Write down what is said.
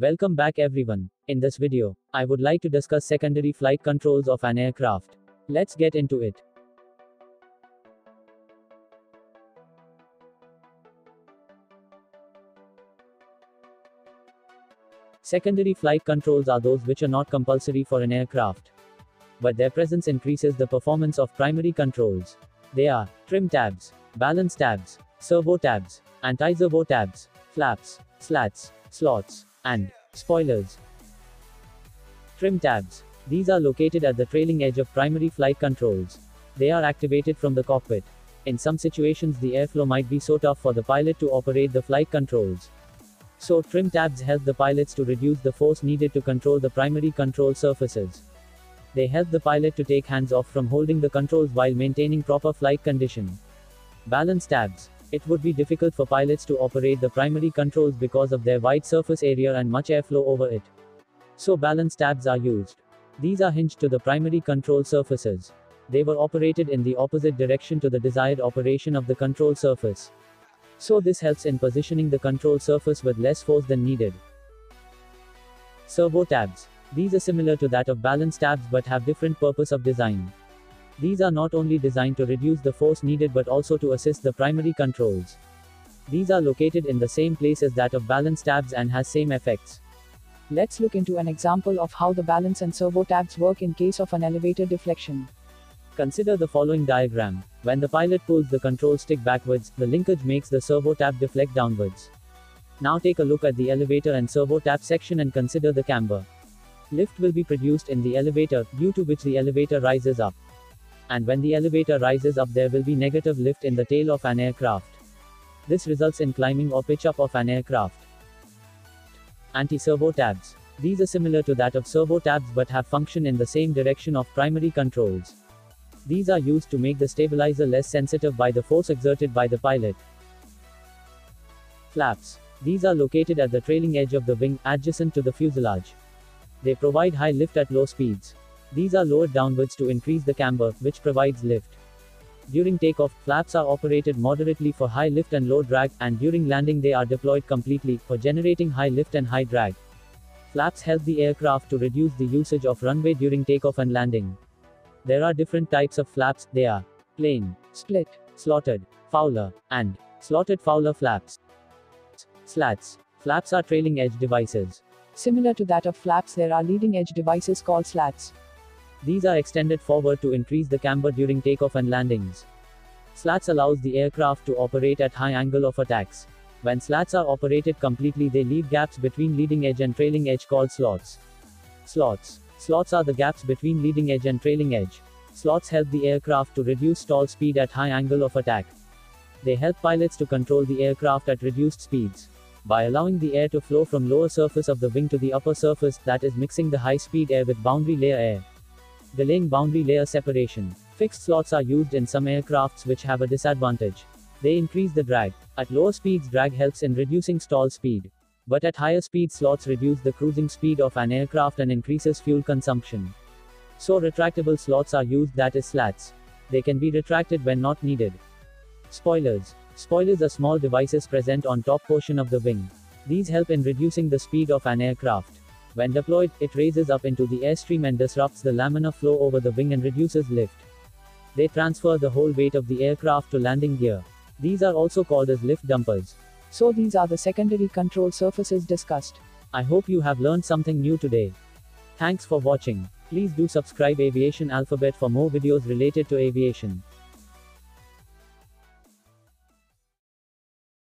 Welcome back everyone. In this video, I would like to discuss secondary flight controls of an aircraft. Let's get into it. Secondary flight controls are those which are not compulsory for an aircraft. But their presence increases the performance of primary controls. They are trim tabs, balance tabs, servo tabs, anti-servo tabs, flaps, slats, slots, and spoilers. Trim tabs. These are located at the trailing edge of primary flight controls. They are activated from the cockpit. In some situations, the airflow might be so tough for the pilot to operate the flight controls. So, trim tabs help the pilots to reduce the force needed to control the primary control surfaces. They help the pilot to take hands off from holding the controls while maintaining proper flight condition. Balance tabs. It would be difficult for pilots to operate the primary controls because of their wide surface area and much airflow over it. So balance tabs are used. These are hinged to the primary control surfaces. They were operated in the opposite direction to the desired operation of the control surface. So this helps in positioning the control surface with less force than needed. Servo tabs. These are similar to that of balance tabs but have different purpose of design. These are not only designed to reduce the force needed but also to assist the primary controls. These are located in the same place as that of balance tabs and has same effects. Let's look into an example of how the balance and servo tabs work in case of an elevator deflection. Consider the following diagram. When the pilot pulls the control stick backwards, the linkage makes the servo tab deflect downwards. Now take a look at the elevator and servo tab section and consider the camber. Lift will be produced in the elevator, due to which the elevator rises up and when the elevator rises up there will be negative lift in the tail of an aircraft. This results in climbing or pitch up of an aircraft. Anti-servo tabs. These are similar to that of servo tabs but have function in the same direction of primary controls. These are used to make the stabilizer less sensitive by the force exerted by the pilot. Flaps. These are located at the trailing edge of the wing, adjacent to the fuselage. They provide high lift at low speeds. These are lowered downwards to increase the camber, which provides lift. During takeoff, flaps are operated moderately for high lift and low drag, and during landing they are deployed completely, for generating high lift and high drag. Flaps help the aircraft to reduce the usage of runway during takeoff and landing. There are different types of flaps, they are plain, Split. slotted, Fowler, and slotted Fowler flaps. Slats. Flaps are trailing edge devices. Similar to that of flaps, there are leading edge devices called slats. These are extended forward to increase the camber during takeoff and landings. Slats allows the aircraft to operate at high angle of attacks. When slats are operated completely they leave gaps between leading edge and trailing edge called slots. Slots. Slots are the gaps between leading edge and trailing edge. Slots help the aircraft to reduce stall speed at high angle of attack. They help pilots to control the aircraft at reduced speeds. By allowing the air to flow from lower surface of the wing to the upper surface, that is mixing the high speed air with boundary layer air delaying boundary layer separation. Fixed slots are used in some aircrafts which have a disadvantage. They increase the drag. At lower speeds drag helps in reducing stall speed. But at higher speed slots reduce the cruising speed of an aircraft and increases fuel consumption. So retractable slots are used that is slats. They can be retracted when not needed. Spoilers. Spoilers are small devices present on top portion of the wing. These help in reducing the speed of an aircraft. When deployed, it raises up into the airstream and disrupts the laminar flow over the wing and reduces lift. They transfer the whole weight of the aircraft to landing gear. These are also called as lift dumpers. So these are the secondary control surfaces discussed. I hope you have learned something new today. Thanks for watching. Please do subscribe Aviation Alphabet for more videos related to aviation.